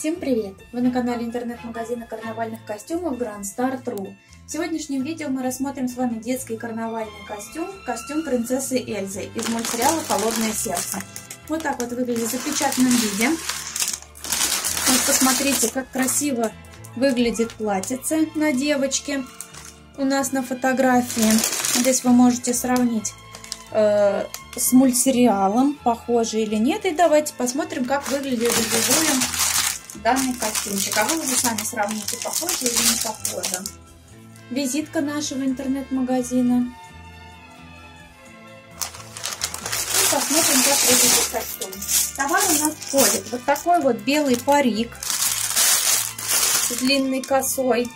Всем привет! Вы на канале интернет-магазина карнавальных костюмов Grand Star.ru. В сегодняшнем видео мы рассмотрим с вами детский карнавальный костюм, костюм принцессы Эльзы из мультсериала «Холодное сердце». Вот так вот выглядит в запечатанном виде. Вот посмотрите, как красиво выглядит платьице на девочке у нас на фотографии. Здесь вы можете сравнить э, с мультсериалом, похоже или нет. И давайте посмотрим, как выглядит вживую данный костюмчик. А вы уже сами сравните, похоже или не похоже. Визитка нашего интернет-магазина. И посмотрим, как выглядит костюм. Товар у нас входит вот такой вот белый парик с длинной косой.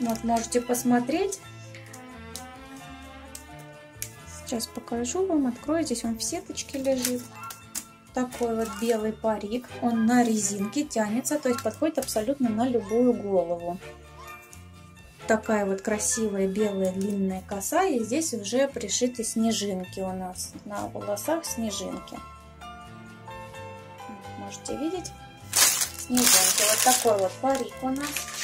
Вот, можете посмотреть. Сейчас покажу вам. Открою. Здесь он в сеточке лежит. Такой вот белый парик. Он на резинке тянется, то есть подходит абсолютно на любую голову. Такая вот красивая белая длинная коса. И здесь уже пришиты снежинки у нас. На волосах снежинки. Можете видеть? Снежинки. Вот такой вот парик у нас.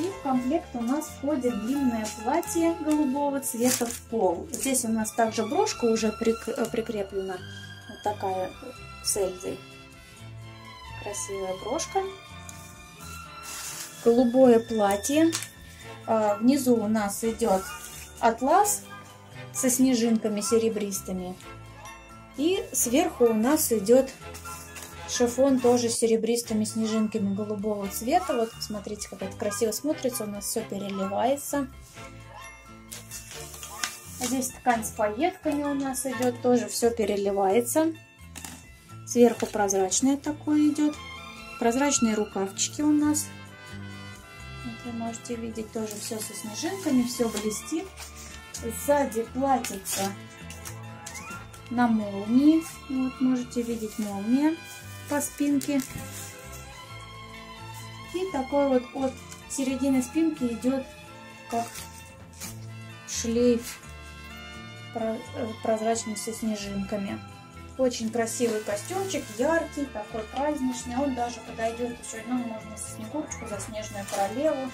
И в комплект у нас входит длинное платье голубого цвета в пол. Здесь у нас также брошка уже прикреплена. Вот такая с Эльзой. Красивая брошка. Голубое платье. А, внизу у нас идет атлас со снежинками серебристыми. И сверху у нас идет Шифон тоже с серебристыми снежинками голубого цвета. Вот смотрите, как это красиво смотрится. У нас все переливается. Здесь ткань с пайетками у нас идет. Тоже все переливается. Сверху прозрачное такое идет. Прозрачные рукавчики у нас. Вот вы можете видеть тоже все со снежинками. Все блестит. Сзади платьице на молнии. Вот можете видеть молния по спинке. И такой вот от середины спинки идет как шлейф э, прозрачный со снежинками. Очень красивый костюмчик, яркий, такой праздничный. Он даже подойдет еще, ну, можно снегурочку, за снежную королеву.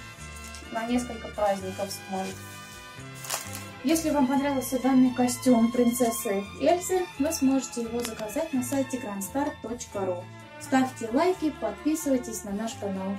На несколько праздников сможет. Если вам понравился данный костюм принцессы Эльзы, вы сможете его заказать на сайте grandstar.ru. Ставьте лайки, подписывайтесь на наш канал.